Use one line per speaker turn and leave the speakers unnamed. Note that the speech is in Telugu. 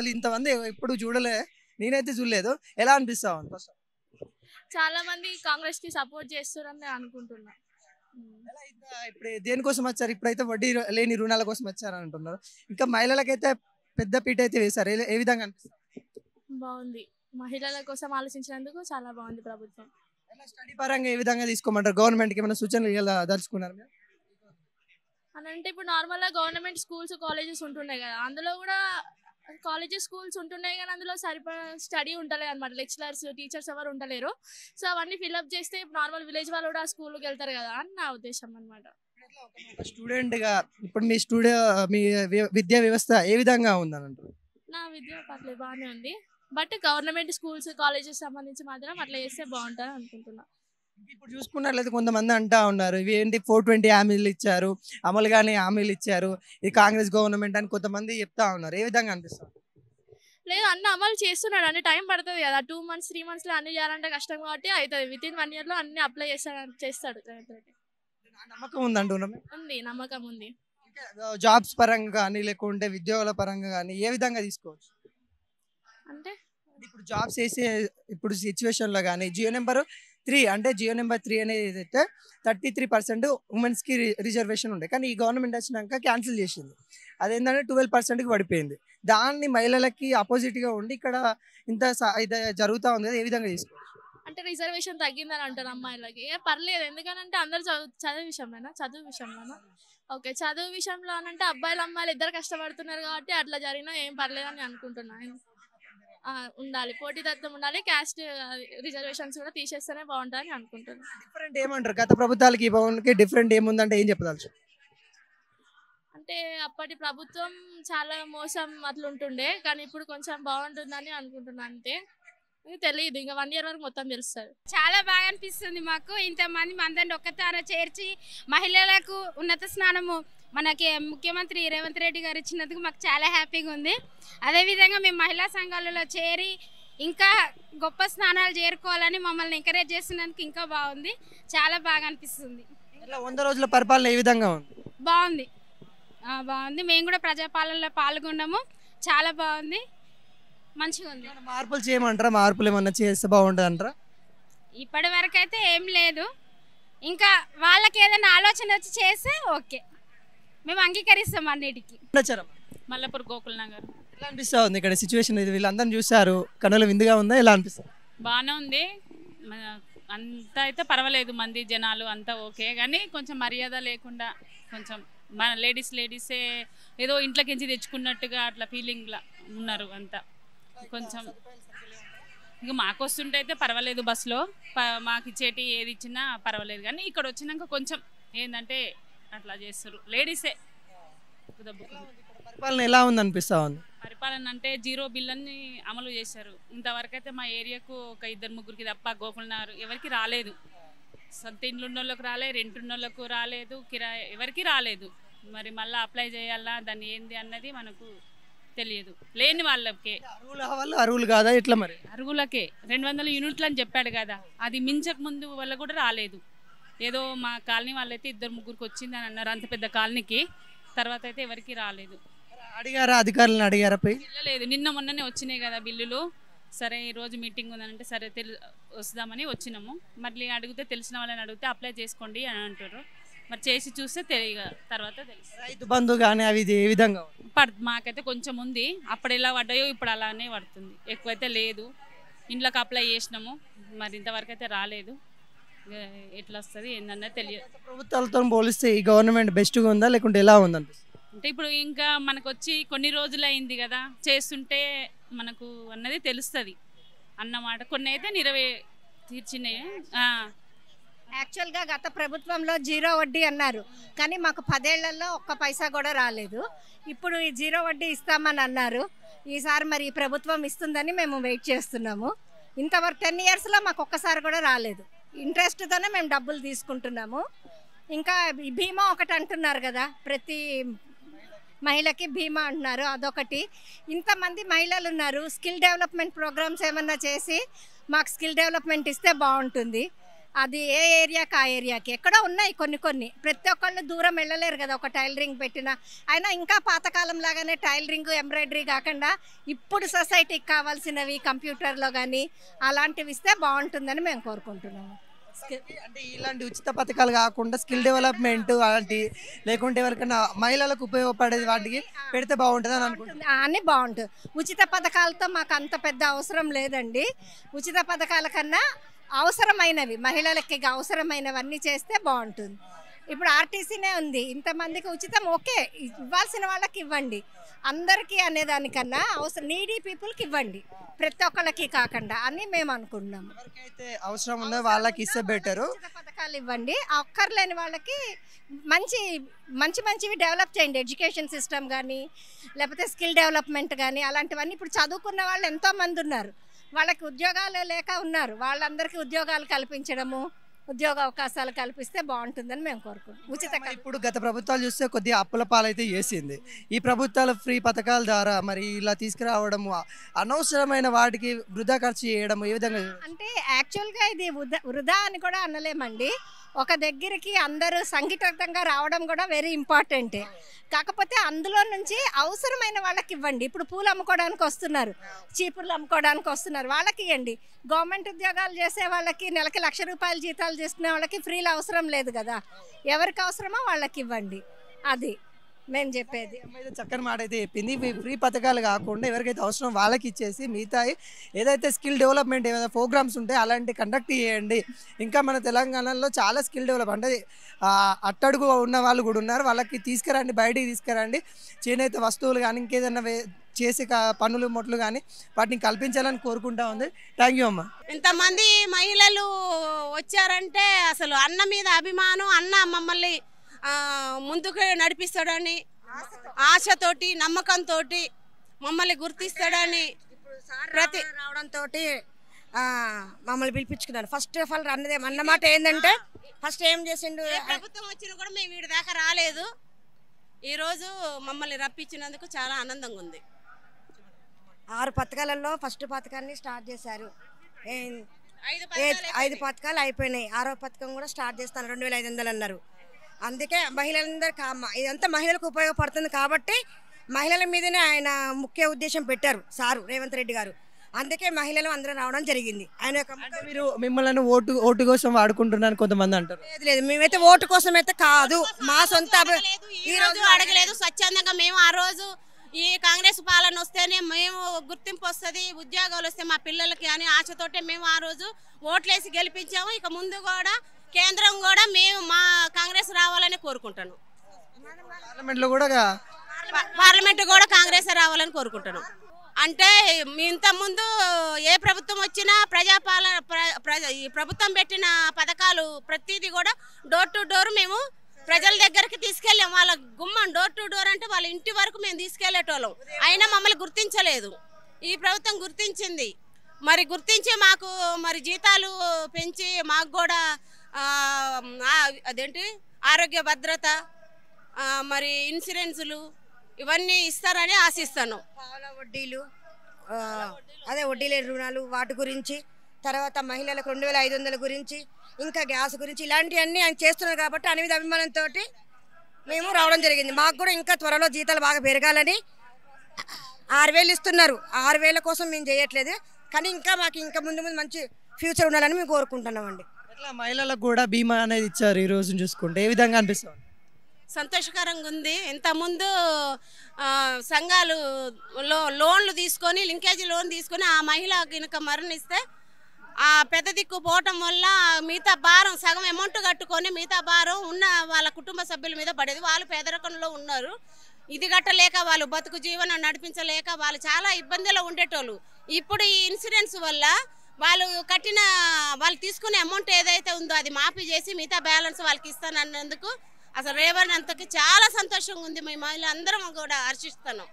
అసలు ఇంతమంది ఎప్పుడు చూడలే. నేనైతే చూడలేదు. ఎలా అనిపిస్తా ఉంది ఫస్ట్
చాలా మంది కాంగ్రెస్కి సపోర్ట్ చేస్తారని నేను అనుకుంటున్నా
ఇప్పుడు దేనికోసం వచ్చారు? ఇప్పుడైతే వడ్డీ లేని రుణాల కోసం వచ్చారని అంటున్నారు. ఇంకా మహిళలకైతే పెద్ద పీట అయితే వేశారు. ఏ- విధంగా అనిపిస్తుంది?
బాగుంది. మహిళల కోసం ఆలోచించినందుకు చాలా బాగుంది ప్రభుత్వం.
స్టడీ పరంగా ఏ విధంగా తీసుకోమంటారు? గవర్నమెంట్కి ఏమైనా సూచనలు ఇలా దలుచుకున్నారు మీరు?
అని అంటే ఇప్పుడు నార్మల్గా గవర్నమెంట్ స్కూల్స్ కాలేజెస్ ఉంటున్నాయి కదా. అందులో కూడా కాలేజెస్ స్కూల్స్ ఉంటున్నాయి కానీ అందులో సరిపడా స్టడీ ఉంటలేదు అనమాట లెక్చరర్స్ టీచర్స్ ఎవరు ఉండలేరు. సో అవన్నీ ఫిల్అప్ చేస్తే నార్మల్ విలేజ్ వాళ్ళు కూడా స్కూల్కి వెళ్తారు కదా అని నా ఉద్దేశం అనమాట
స్టూడెంట్గా ఇప్పుడు మీ స్టూడియో మీ విద్యా వ్యవస్థ ఏ విధంగా ఉందని అంటారు
నా విద్య పర్లేదు బాగానే ఉంది. బట్ గవర్నమెంట్ స్కూల్స్ కాలేజెస్ సంబంధించి మాత్రం అట్లా చేస్తే బాగుంటుంది అనుకుంటున్నా.
ఇప్పుడు చూసుకున్నట్లయితే కొంతమంది అంటా ఉన్నారు. ఇవి ఏంటి ఫోర్ ట్వంటీ హామీలు ఇచ్చారు అమలుగానే హామీలు ఇచ్చారు ఇది కాంగ్రెస్ గవర్నమెంట్ అని కొంతమంది చెప్తా ఉన్నారు. ఏ విధంగా అనిపిస్తుంది?
లేదు అన్ని అమలు చేస్తున్నాడు. అంటే టైం పడుతుంది కదా. టూ మంత్స్ త్రీ మంత్స్లో అన్ని చేయాలంటే కష్టం కాబట్టి అవుతుంది. విత్ ఇన్ వన్ ఇయర్లో అన్ని అప్లై చేస్తాడు చేస్తాడు.
నమ్మకం ఉంది అంటున్నాం
ఉంది నమ్మకం ఉంది.
జాబ్స్ పరంగా కానీ లేకుంటే ఉద్యోగాల పరంగా కానీ ఏ విధంగా తీసుకోవచ్చు?
అంటే?
ఇప్పుడు జాబ్స్ వేసే ఇప్పుడు సిచ్యువేషన్లో కానీ జియో నెంబర్ త్రీ అంటే జియో నెంబర్ త్రీ అనేది అయితే థర్టీ త్రీ పర్సెంట్ ఉమెన్స్కి రిజర్వేషన్ ఉండే. కానీ ఈ గవర్నమెంట్ వచ్చినాక క్యాన్సిల్ చేసింది. అదేంటంటే ట్వెల్వ్ పర్సెంట్కి పడిపోయింది. దాన్ని మహిళలకి అపోజిట్గా ఉండి ఇక్కడ ఇంత స- ఇది జరుగుతా ఉంది కదా ఏ విధంగా తీసుకోవచ్చు
అంటే రిజర్వేషన్ తగ్గిందని అంటారు అమ్మాయిలకి. ఏ పర్లేదు. ఎందుకనంటే అందరు చదువు చదువు విషయంలోనా? చదువు విషయంలోనా? ఓకే. చదువు విషయంలో అంటే అబ్బాయిలు అమ్మాయిలు ఇద్దరు కష్టపడుతున్నారు కాబట్టి అట్లా జరిగినా ఏం పర్లేదని అనుకుంటున్నాను ఉండాలి. పోటీతత్వం ఉండాలి. క్యాస్ట్ రిజర్వేషన్స్ కూడా తీసేస్తేనే బాగుంటుందని అనుకుంటున్నాను.
డిఫరెంట్ ఏమంటారు? గత ప్రభుత్వాలకి ఈ భవన్కి డిఫరెంట్ ఏముందంటే ఏం చెప్పదలుచు?
అంటే అప్పటి ప్రభుత్వం చాలా మోసం అట్లుంటుండే కానీ ఇప్పుడు కొంచెం బాగుంటుందని అనుకుంటున్నాను అంతే. తెలియదు ఇంకా వన్ ఇయర్ వరకు మొత్తం తెలుస్తుంది.
చాలా బాగా అనిపిస్తుంది మాకు. ఇంతమంది మందిని ఒక్కతాన చేర్చి మహిళలకు ఉన్నత స్నానము మనకి ముఖ్యమంత్రి రేవంత్ రెడ్డి గారు ఇచ్చినందుకు మాకు చాలా హ్యాపీగా ఉంది. అదేవిధంగా మేము మహిళా సంఘాలలో చేరి ఇంకా గొప్ప స్నానాలు చేరుకోవాలని మమ్మల్ని ఎంకరేజ్ చేస్తున్నందుకు ఇంకా బాగుంది. చాలా బాగా అనిపిస్తుంది.
వంద రోజుల పరిపాలన ఏ విధంగా ఉంది?
బాగుంది. బాగుంది. మేము కూడా ప్రజాపాలనలో పాల్గొన్నాము. చాలా బాగుంది. మంచిగా ఉంది.
మార్పులు చేయమంటారా? మార్పులు ఏమన్నా చేస్తే బాగుంటుంది అంటారా?
ఇప్పటి వరకు అయితే ఏం లేదు. ఇంకా వాళ్ళకి ఏదైనా ఆలోచన వచ్చి చేస్తే ఓకే. మేము అంగీకరిస్తాం అన్నిటికీ.
మల్లపూర్ గోకుల్ నగర్.
ఎలా అనిపిస్తా ఉంది ఇక్కడ సిచ్యువేషన్ ఇది? వీళ్ళందరిని చూశారు. కనుల విందుగా ఉందా? ఎలా అనిపిస్తుంది?
బాగానే ఉంది. అంత అయితే పర్వాలేదు. మంది జనాలు అంతా ఓకే. కానీ కొంచెం మర్యాద లేకుండా కొంచెం మన లేడీస్ లేడీసే ఏదో ఇంట్లోకించి తెచ్చుకున్నట్టుగా అట్లా ఫీలింగ్లా ఉన్నారు అంతా. కొంచెం ఇక మాకు వస్తుంటే అయితే పర్వాలేదు బస్సులో. మాకు ఇచ్చేటి ఏది ఇచ్చినా పర్వాలేదు. కానీ ఇక్కడ వచ్చినాక కొంచెం ఏంటంటే అట్లా చేస్తారు. లేడీసే.
పరిపాలన ఎలా ఉంది అనిపిస్తా ఉంది?
పరిపాలన అంటే జీరో బిల్ అని అమలు చేశారు. ఇంతవరకు అయితే మా ఏరియాకు ఒక ఇద్దరు ముగ్గురికి తప్ప గోకులనారు. ఎవరికి రాలేదు. సొంత ఇండ్లు ఉన్నోళ్ళకి రాలే రెంట్ ఉన్నోళ్ళకు రాలేదు కిరాయి ఎవరికి రాలేదు. మరి మళ్ళీ అప్లై చేయాలా దాన్ని ఏంది అన్నది మనకు తెలియదు. లేని వాళ్ళకే.
అరువులు వాళ్ళు అరువులు కాదా? ఇట్లా మరి?
అరుగులకే రెండు వందల యూనిట్లు అని చెప్పాడు కదా. అది మించక ముందు వల్ల కూడా రాలేదు. ఏదో మా కాలనీ వాళ్ళైతే ఇద్దరు ముగ్గురికి వచ్చింది అని అన్నారు. అంత పెద్ద కాలనీకి. తర్వాత అయితే ఎవరికి రాలేదు.
అడిగారా? అధికారులను అడిగారా పోయి?
వెళ్ళలేదు నిన్న మొన్ననే వచ్చినాయి కదా బిల్లులు. సరే ఈ రోజు మీటింగ్ ఉందంటే సరే తెలు వస్తామని వచ్చినాము. మళ్ళీ అడిగితే తెలిసిన వాళ్ళని అడిగితే అప్లై చేసుకోండి అని అంటారు మరి చేసి చూస్తే తెలియ తర్వాత తెలుసు
రైతు బంధు కానీ అవి ఏ విధంగా?
పడ్ మాకైతే కొంచెం ఉంది. అప్పుడు ఎలా పడ్డాయో ఇప్పుడు అలానే పడుతుంది. ఎక్కువైతే లేదు. ఇంట్లోకి అప్లై చేసినాము. మరి ఇంతవరకు అయితే రాలేదు. ఎట్లా వస్తుంది ఏందన్నది తెలియదు
ప్రభుత్వాలతో పోలిస్తే ఈ గవర్నమెంట్ బెస్ట్గా ఉందా లేకుంటే ఎలా ఉంది
అంటే ఇప్పుడు ఇంకా మనకు వచ్చి కొన్ని రోజులు అయింది కదా చేస్తుంటే మనకు అన్నది తెలుస్తుంది. అన్నమాట కొన్ని అయితే నిరవే తీర్చినాయి.
యాక్చువల్గా గత ప్రభుత్వంలో జీరో వడ్డీ అన్నారు. కానీ మాకు పదేళ్ళలో ఒక్క పైసా కూడా రాలేదు. ఇప్పుడు ఈ జీరో వడ్డీ ఇస్తామని అన్నారు. ఈసారి మరి ఈ ప్రభుత్వం ఇస్తుందని మేము వెయిట్ చేస్తున్నాము. ఇంతవరకు టెన్ ఇయర్స్లో మాకు ఒక్కసారి కూడా రాలేదు. ఇంట్రెస్ట్తోనే మేము డబ్బులు తీసుకుంటున్నాము. ఇంకా భీమా బీమా ఒకటి అంటున్నారు కదా ప్రతి మహిళకి బీమా అంటున్నారు అదొకటి. ఇంతమంది మహిళలు ఉన్నారు స్కిల్ డెవలప్మెంట్ ప్రోగ్రామ్స్ ఏమన్నా చేసి మాకు స్కిల్ డెవలప్మెంట్ ఇస్తే బాగుంటుంది. అది ఏ ఏరియాకి ఆ ఏరియాకి? ఎక్కడో ఉన్నాయి కొన్ని కొన్ని. ప్రతి ఒక్కళ్ళు దూరం వెళ్ళలేరు కదా ఒక టైలరింగ్ పెట్టిన. అయినా ఇంకా పాతకాలం లాగానే టైలరింగ్ ఎంబ్రాయిడరీ కాకుండా ఇప్పుడు సొసైటీకి కావాల్సినవి కంప్యూటర్లో కానీ అలాంటివి ఇస్తే బాగుంటుందని మేము కోరుకుంటున్నాము.
అంటే ఇలాంటి ఉచిత పథకాలు కాకుండా స్కిల్ డెవలప్మెంట్ అలాంటి లేకుంటే ఎవరికైనా మహిళలకు ఉపయోగపడేది వాటికి పెడితే బాగుంటుంది అని
అనుకుంటుంది అన్నీ బాగుంటుంది. ఉచిత పథకాలతో మాకు అంత పెద్ద అవసరం లేదండి. ఉచిత పథకాల కన్నా అవసరమైనవి మహిళలకి అవసరమైనవన్నీ చేస్తే బాగుంటుంది. ఇప్పుడు ఆర్టీసీనే ఉంది. ఇంతమందికి ఉచితం ఓకే. ఇవ్వాల్సిన వాళ్ళకి ఇవ్వండి. అందరికీ అనేదానికన్నా అవసరం నీడీ పీపుల్కి ఇవ్వండి. ప్రతి ఒక్కళ్ళకి కాకుండా అని మేము అనుకుంటున్నాము.
ఎవరికైతే అవసరం ఉందో వాళ్ళకి ఇస్తే బెటరు
పథకాలు ఇవ్వండి. అక్కర్లేని వాళ్ళకి మంచి మంచి మంచివి డెవలప్ చేయండి. ఎడ్యుకేషన్ సిస్టమ్ కానీ లేకపోతే స్కిల్ డెవలప్మెంట్ కానీ అలాంటివన్నీ ఇప్పుడు చదువుకున్న వాళ్ళు ఎంతో మంది ఉన్నారు. వాళ్ళకి ఉద్యోగాలు లేక ఉన్నారు. వాళ్ళందరికీ ఉద్యోగాలు కల్పించడము ఉద్యోగ అవకాశాలు కల్పిస్తే బాగుంటుందని మేము కోరుకుంటున్నాం. ఉచిత
ఇప్పుడు గత ప్రభుత్వాలు చూస్తే కొద్దిగా అప్పుల పాలైతే చేసింది. ఈ ప్రభుత్వాల ఫ్రీ పథకాల ద్వారా మరి ఇలా తీసుకురావడము అనవసరమైన వాటికి వృధా ఖర్చు చేయడం ఏ విధంగా?
అంటే యాక్చువల్గా ఇది వృధా అని కూడా అనలేమండి. ఒక దగ్గరికి అందరూ సంఘటితంగా రావడం కూడా వెరీ ఇంపార్టెంటే కాకపోతే అందులో నుంచి అవసరమైన వాళ్ళకి ఇవ్వండి. ఇప్పుడు పూలు అమ్ముకోవడానికి వస్తున్నారు. చీపుర్లు అమ్ముకోవడానికి వస్తున్నారు. వాళ్ళకి ఇవ్వండి. గవర్నమెంట్ ఉద్యోగాలు చేసే వాళ్ళకి నెలకి లక్ష రూపాయలు జీతాలు చేసుకునే వాళ్ళకి ఫ్రీలు అవసరం లేదు కదా. ఎవరికి అవసరమో వాళ్ళకి ఇవ్వండి. అది. మేము చెప్పేది.
అయితే చక్కని మాట అయితే చెప్పింది. ఇవి ఫ్రీ పథకాలు కాకుండా ఎవరికైతే అవసరం వాళ్ళకి ఇచ్చేసి మిగతా ఏదైతే స్కిల్ డెవలప్మెంట్ ఏదైతే ప్రోగ్రామ్స్ ఉంటాయో అలాంటి కండక్ట్ చేయండి. ఇంకా మన తెలంగాణలో చాలా స్కిల్ డెవలప్ అంటే అట్టడుగు ఉన్న వాళ్ళు కూడా ఉన్నారు. వాళ్ళకి తీసుకురండి బయటికి తీసుకురండి. చేనేత వస్తువులు కానీ ఇంకేదైనా వే- చేసే కా- పనులు మొట్లు కానీ వాటిని కల్పించాలని కోరుకుంటా ఉంది. థ్యాంక్ యూ అమ్మ.
ఇంతమంది మహిళలు వచ్చారంటే అసలు అన్న మీద అభిమానం అన్న మమ్మల్ని ముందుకు నడిపిస్తాడని ఆశతోటి నమ్మకంతో మమ్మల్ని గుర్తిస్తాడని ప్రతి
రావడంతో మమ్మల్ని పిలిపించుకున్నారు. ఫస్ట్ ఆఫ్ ఆల్ అన్నదే అన్నమాట ఏంటంటే ఫస్ట్ ఏం చేసిండు
ప్రభుత్వం వచ్చినా కూడా మేము వీడి దాకా రాలేదు. ఈరోజు మమ్మల్ని రప్పించినందుకు చాలా ఆనందంగా ఉంది.
ఆరు పథకాలలో ఫస్ట్ పథకాన్ని స్టార్ట్ చేశారు.
ఐదు పథకాలు
అయిపోయినాయి. ఆరో పథకం కూడా స్టార్ట్ చేస్తాను రెండు వేల ఐదు వందలు అన్నారు. అందుకే మహిళలందరూ ఇదంతా మహిళలకు ఉపయోగపడుతుంది కాబట్టి మహిళల మీదనే ఆయన ముఖ్య ఉద్దేశం పెట్టారు సారు రేవంత్ రెడ్డి గారు. అందుకే మహిళలు అందరూ రావడం జరిగింది. ఆయన యొక్క
మీరు మిమ్మల్ని ఓటు ఓటు కోసం వాడుకుంటున్నాను కొంతమంది అంటారు.
లేదు లేదు మేమైతే ఓటు కోసం అయితే కాదు మా సొంత
ఈ రోజు అడగలేదు. స్వచ్ఛందంగా మేము ఆ రోజు ఈ కాంగ్రెస్ పాలన వస్తేనే మేము గుర్తింపు వస్తుంది ఉద్యోగాలు వస్తే మా పిల్లలకి అని ఆశతోటే మేము ఆ రోజు ఓట్లేసి గెలిపించాము. ఇక ముందు కూడా కేంద్రం కూడా మేము మా కాంగ్రెస్ రావాలని కోరుకుంటాను.
పార్లమెంట్లో కూడా
పార్లమెంట్ కూడా కాంగ్రెస్ రావాలని కోరుకుంటాను. అంటే ఇంత ముందు ఏ ప్రభుత్వం వచ్చినా ప్రజాపాలన ప్రభుత్వం పెట్టిన పథకాలు ప్రతిదీ కూడా డోర్ టు డోర్ మేము ప్రజల దగ్గరికి తీసుకెళ్ళాం. వాళ్ళ గుమ్మం డోర్ టు డోర్ అంటే వాళ్ళ ఇంటి వరకు మేము తీసుకెళ్ళేటోళ్ళం అయినా మమ్మల్ని గుర్తించలేదు. ఈ ప్రభుత్వం గుర్తించింది. మరి గుర్తించి మాకు మరి జీతాలు పెంచి మాకు కూడా అదేంటి? ఆరోగ్య భద్రత మరి ఇన్సూరెన్సులు ఇవన్నీ ఇస్తారని ఆశిస్తాను.
వడ్డీలు అదే వడ్డీ లేని రుణాలు వాటి గురించి తర్వాత మహిళలకు రెండు వేల ఐదు వందల గురించి ఇంకా గ్యాస్ గురించి ఇలాంటివన్నీ ఆయన చేస్తున్నారు కాబట్టి అన్ని అభిమానంతో మేము రావడం జరిగింది. మాకు కూడా ఇంకా త్వరలో జీతాలు బాగా పెరగాలని ఆరు వేలు ఇస్తున్నారు. ఆరు వేల కోసం మేము చేయట్లేదు. కానీ ఇంకా మాకు ఇంకా ముందు ముందు మంచి ఫ్యూచర్ ఉండాలని మేము కోరుకుంటున్నామండి.
అట్లా మహిళలకు కూడా బీమా అనేది ఇచ్చారు ఈ రోజు చూసుకుంటే? ఏ విధంగా అనిపిస్తుంది?
సంతోషకరంగా ఉంది. ఇంతకుముందు సంఘాలు లో లోన్లు తీసుకొని లింకేజ్ లోన్ తీసుకొని ఆ మహిళ కనుక మరణిస్తే ఆ పెద్ద దిక్కు పోవటం వల్ల మిగతా భారం సగం అమౌంట్ కట్టుకొని మిగతా భారం ఉన్న వాళ్ళ కుటుంబ సభ్యుల మీద పడేది. వాళ్ళు పేదరికంలో ఉన్నారు. ఇది కట్టలేక వాళ్ళు బతుకు జీవనం నడిపించలేక వాళ్ళు చాలా ఇబ్బందిలో ఉండేటోళ్ళు. ఇప్పుడు ఈ ఇన్సూరెన్స్ వల్ల వాళ్ళు కట్టిన వాళ్ళు తీసుకునే అమౌంట్ ఏదైతే ఉందో అది మాఫీ చేసి మిగతా బ్యాలెన్స్ వాళ్ళకి ఇస్తానన్నందుకు అసలు రేవణ్ అంతకి చాలా సంతోషంగా ఉంది. మేము మహిళ అందరం కూడా హర్షిస్తున్నాం.